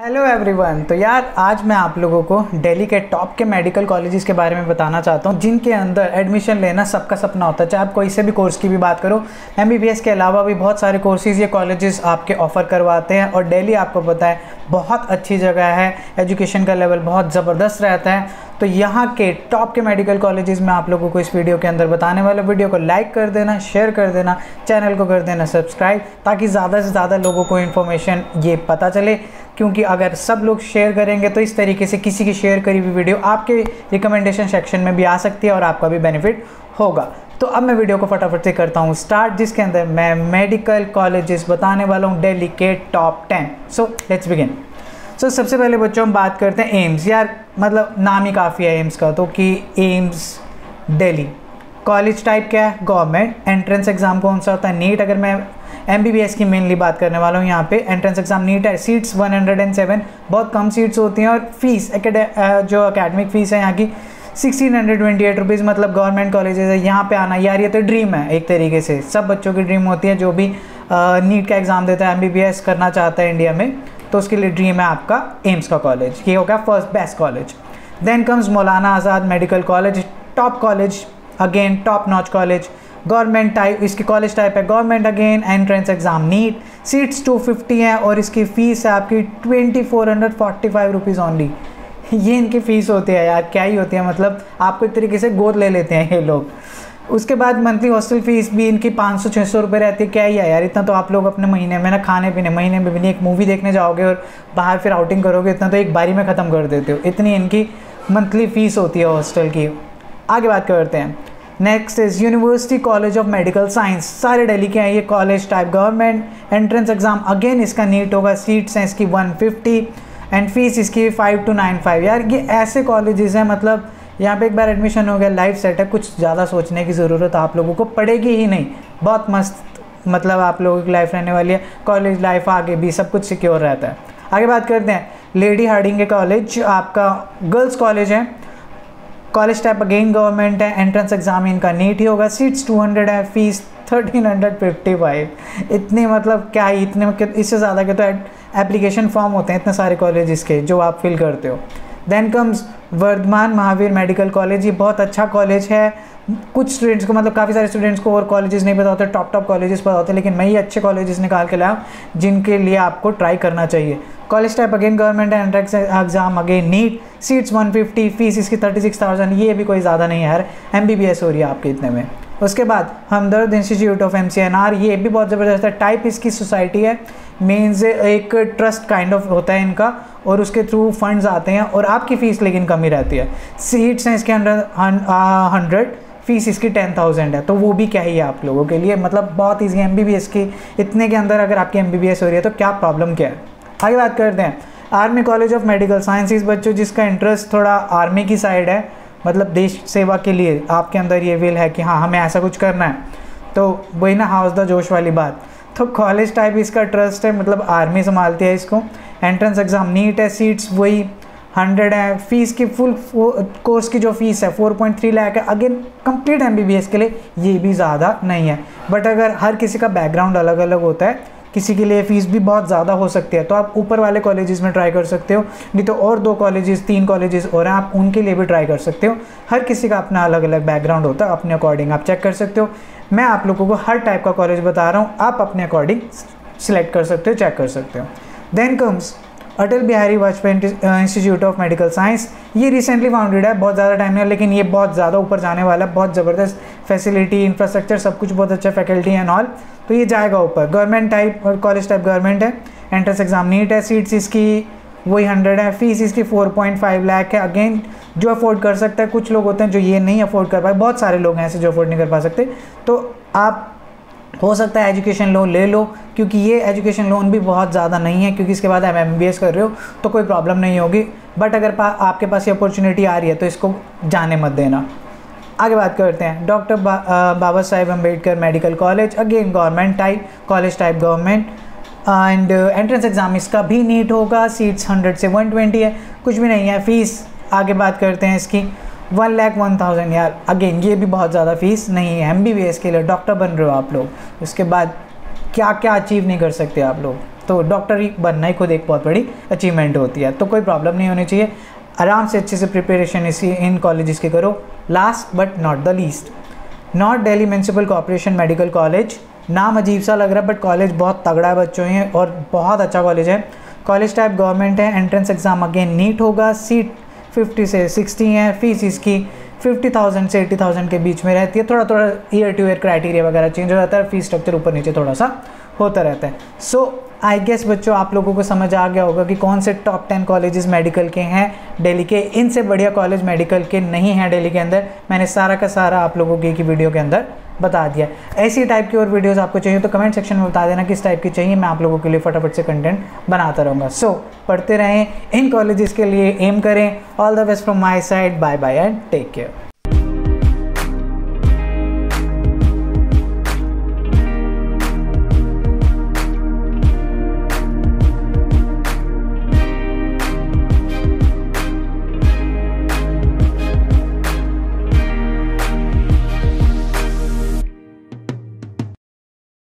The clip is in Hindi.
हेलो एवरीवन तो यार, आज मैं आप लोगों को दिल्ली के टॉप के मेडिकल कॉलेजेस के बारे में बताना चाहता हूँ, जिनके अंदर एडमिशन लेना सबका सपना होता है। चाहे आप कोई से भी कोर्स की भी बात करो एमबीबीएस के अलावा भी बहुत सारे कोर्सेज ये कॉलेजेस आपके ऑफ़र करवाते हैं और दिल्ली आपको पता है, बहुत अच्छी जगह है। एजुकेशन का लेवल बहुत ज़बरदस्त रहता है। तो यहाँ के टॉप के मेडिकल कॉलेजेस में आप लोगों को इस वीडियो के अंदर बताने वाले वीडियो को लाइक कर देना शेयर कर देना चैनल को कर देना सब्सक्राइब ताकि ज़्यादा से ज़्यादा लोगों को इन्फॉर्मेशन ये पता चले। क्योंकि अगर सब लोग शेयर करेंगे तो इस तरीके से किसी की शेयर करी हुई वीडियो आपके रिकमेंडेशन सेक्शन में भी आ सकती है और आपका भी बेनिफिट होगा। तो अब मैं वीडियो को फटाफट से करता हूँ स्टार्ट जिसके अंदर मैं मेडिकल कॉलेजेस बताने वाला हूँ डेली के top ten so let's begin so सबसे पहले बच्चों, हम बात करते हैं एम्स यार मतलब नाम ही काफ़ी है एम्स का तो कि एम्स दिल्ली कॉलेज टाइप क्या है? गवर्नमेंट एंट्रेंस एग्ज़ाम कौन सा होता है? नीट अगर मैं एमबीबीएस की मेनली बात करने वाला हूँ यहाँ पे। एंट्रेंस एग्ज़ाम नीट है। सीट्स 107 बहुत कम सीट्स होती हैं और फ़ीस जो अकेडमिक फ़ीस है यहाँ की sixteen hundred twenty eight rupees मतलब गवर्नमेंट कॉलेजेस है। यहाँ पे आना यार ये तो ड्रीम है एक तरीके से। सब बच्चों की ड्रीम होती है, जो भी नीट का एग्ज़ाम देता है एमबीबीएस करना चाहता है इंडिया में तो उसके लिए ड्रीम है आपका एम्स का कॉलेज ये हो गया first best college then comes Maulana Azad medical college top college again top notch college government type, इसकी कॉलेज टाइप है, government again entrance exam NEET seats 250 हैं और इसकी फ़ीस है आपकी twenty four hundred forty five rupees only ये इनकी फ़ीस होती है यार, क्या ही होती है मतलब आपको एक तरीके से गोद ले लेते हैं ये लोग। उसके बाद मंथली हॉस्टल फ़ीस भी इनकी पाँच सौ छः सौ रुपये रहती है, क्या ही है यार, इतना तो आप लोग अपने महीने में ना खाने पीने, महीने में भी नहीं, एक मूवी देखने जाओगे और बाहर फिर आउटिंग करोगे, इतना तो एक बारी में ख़त्म कर देते हो। इतनी इनकी मंथली फ़ीस होती है हॉस्टल की। आगे बात करते हैं। Next is university college of medical science सारे दिल्ली के हैं ये college type government entrance exam again इसका नीट होगा सीट्स हैं इसकी 150 एंड फ़ीस इसकी फाइव टू नाइन फाइव यार ये ऐसे कॉलेजेस हैं मतलब यहाँ पे एक बार एडमिशन हो गया लाइफ सेट है, कुछ ज़्यादा सोचने की ज़रूरत आप लोगों को पड़ेगी ही नहीं। बहुत मस्त मतलब आप लोगों की लाइफ रहने वाली है। कॉलेज लाइफ आगे भी सब कुछ सिक्योर रहता है। आगे बात करते हैं। लेडी हार्डिंग के कॉलेज आपका गर्ल्स कॉलेज है। कॉलेज टाइप अगेन गवर्नमेंट है एंट्रेंस एग्ज़ाम इनका नीट ही होगा। सीट्स 200 है फ़ीस 1355 इतने मतलब क्या ही, इतने इससे ज़्यादा के तो एप्लीकेशन फॉर्म होते हैं इतने सारे कॉलेजेस के, जो आप फिल करते हो। Then comes Vardhman Mahavir medical college ये बहुत अच्छा कॉलेज है। कुछ स्टूडेंट्स को मतलब काफ़ी सारे स्टूडेंट्स को और कॉलेजेस नहीं पता होते टॉप टॉप कॉलेजेस पता होते, लेकिन मैं ये अच्छे कॉलेजेस निकाल के लाया, जिनके लिए आपको ट्राई करना चाहिए। कॉलेज टाइप अगेन गवर्नमेंट है entrance exam again NEET seats 150 fees इसकी 36,000 ये भी कोई ज़्यादा नहीं है यार। एम हो रही है आपके इतने में। उसके बाद Hamdard institute of M C N R ये भी बहुत ज़बरदस्त है। टाइप इसकी सोसाइटी है। मीन्स एक ट्रस्ट काइंड ऑफ़ होता है इनका और उसके थ्रू फंड्स आते हैं और आपकी फ़ीस लेकिन कमी रहती है। सीट्स हैं इसके अंडर हंड्रेड फ़ीस इसकी टेन थाउज़ेंड है। तो वो भी क्या ही है आप लोगों के लिए? मतलब बहुत ईजी एम एस की इतने के अंदर अगर आपकी एम बी बी एस हो रही है तो क्या प्रॉब्लम क्या है? आगे बात करते हैं। Army college of medical sciences बच्चों, जिसका इंटरेस्ट थोड़ा आर्मी की साइड है मतलब देश सेवा के लिए आपके अंदर ये विल है कि हाँ हमें ऐसा कुछ करना है। तो वही ना हाउस द जोश वाली बात। तो कॉलेज टाइप इसका ट्रस्ट है मतलब आर्मी संभालती है इसको। एंट्रेंस एग्ज़ाम नीट है सीट्स वही हंड्रेड है। फ़ीस की फुल कोर्स की जो फ़ीस है फोर पॉइंट थ्री लैक है। अगेन कंप्लीट एम के लिए ये भी ज़्यादा नहीं है। बट अगर हर किसी का बैकग्राउंड अलग अलग होता है किसी के लिए फ़ीस भी बहुत ज़्यादा हो सकती है। तो आप ऊपर वाले कॉलेजेस में ट्राई कर सकते हो। नहीं तो और दो कॉलेजेस तीन कॉलेजेस और हैं, आप उनके लिए भी ट्राई कर सकते हो। हर किसी का अपना अलग अलग बैकग्राउंड होता है, अपने अकॉर्डिंग आप चेक कर सकते हो। मैं आप लोगों को हर टाइप का कॉलेज बता रहा हूँ, आप अपने अकॉर्डिंग सिलेक्ट कर सकते हो चेक कर सकते हो। Then comes Atal Bihari Vajpayee institute of medical science ये रिसेंटली फाउंडेड है, बहुत ज़्यादा टाइम है, लेकिन ये बहुत ज़्यादा ऊपर जाने वाला है बहुत ज़बरदस्त फैसिलिटी इंफ्रास्ट्रक्चर सब कुछ बहुत अच्छा फैकल्टी एंड ऑल तो ये जाएगा ऊपर. गवर्नमेंट टाइप और कॉलेज टाइप गवर्नमेंट है. एंट्रेंस एग्ज़ाम नीट है सीट्स इसकी वही हंड्रेड है. फ़ीस इसकी फोर पॉइंट फाइव लैख है. अगेन जो अफोर्ड कर सकता है कुछ लोग होते हैं जो ये नहीं अफोर्ड कर पाए. बहुत सारे लोग हैं ऐसे जो अफोर्ड नहीं कर पा सकते. तो आप हो सकता है एजुकेशन लोन ले लो क्योंकि ये एजुकेशन लोन भी बहुत ज़्यादा नहीं है क्योंकि इसके बाद आप एम कर रहे हो तो कोई प्रॉब्लम नहीं होगी. बट अगर पा, आपके पास ये अपॉर्चुनिटी आ रही है तो इसको जाने मत देना. आगे बात करते हैं। डॉक्टर बा, Baba Saheb Ambedkar medical college again government type college type government. And entrance exam इसका भी नीट होगा सीट्स हंड्रेड से वन ट्वेंटी है। कुछ भी नहीं है फ़ीस आगे बात करते हैं इसकी। वन लैख वन थाउज़ेंड यार अगेन ये भी बहुत ज़्यादा फ़ीस नहीं है एम बी बी एस के लिए डॉक्टर बन रहे हो आप लोग। उसके बाद क्या क्या अचीव नहीं कर सकते आप लोग। तो डॉक्टर ही बनना ही खुद एक बहुत बड़ी अचीवमेंट होती है। तो कोई प्रॉब्लम नहीं होनी चाहिए। आराम से अच्छे से प्रिपरेशन इसी इन कॉलेज़ की करो। Last but not the least north Delhi municipal corporation medical college नाम अजीब सा लग रहा है बट कॉलेज बहुत तगड़ा है बच्चों है और बहुत अच्छा कॉलेज है। कॉलेज टाइप गवर्नमेंट है एंट्रेंस एग्ज़ाम अगेन नीट होगा सीट 50 से 60 है फ़ीस इसकी 50,000 से 80,000 के बीच में रहती है। थोड़ा थोड़ा ईयर टू ईयर क्राइटेरिया वगैरह चेंज हो जाता है। फ़ीस स्ट्रक्चर ऊपर नीचे थोड़ा सा होता रहता है। सो आई गेस बच्चों आप लोगों को समझ आ गया होगा कि कौन से टॉप टेन कॉलेजेस मेडिकल के हैं दिल्ली के। इनसे बढ़िया कॉलेज मेडिकल के नहीं हैं दिल्ली के अंदर। मैंने सारा का सारा आप लोगों की वीडियो के अंदर बता दिया। ऐसी टाइप की और वीडियोस आपको चाहिए तो कमेंट सेक्शन में बता देना किस टाइप की चाहिए मैं आप लोगों के लिए फटाफट से कंटेंट बनाता रहूँगा। सो so, पढ़ते रहें इन कॉलेजेस के लिए एम करें। All the best from my side bye bye and take care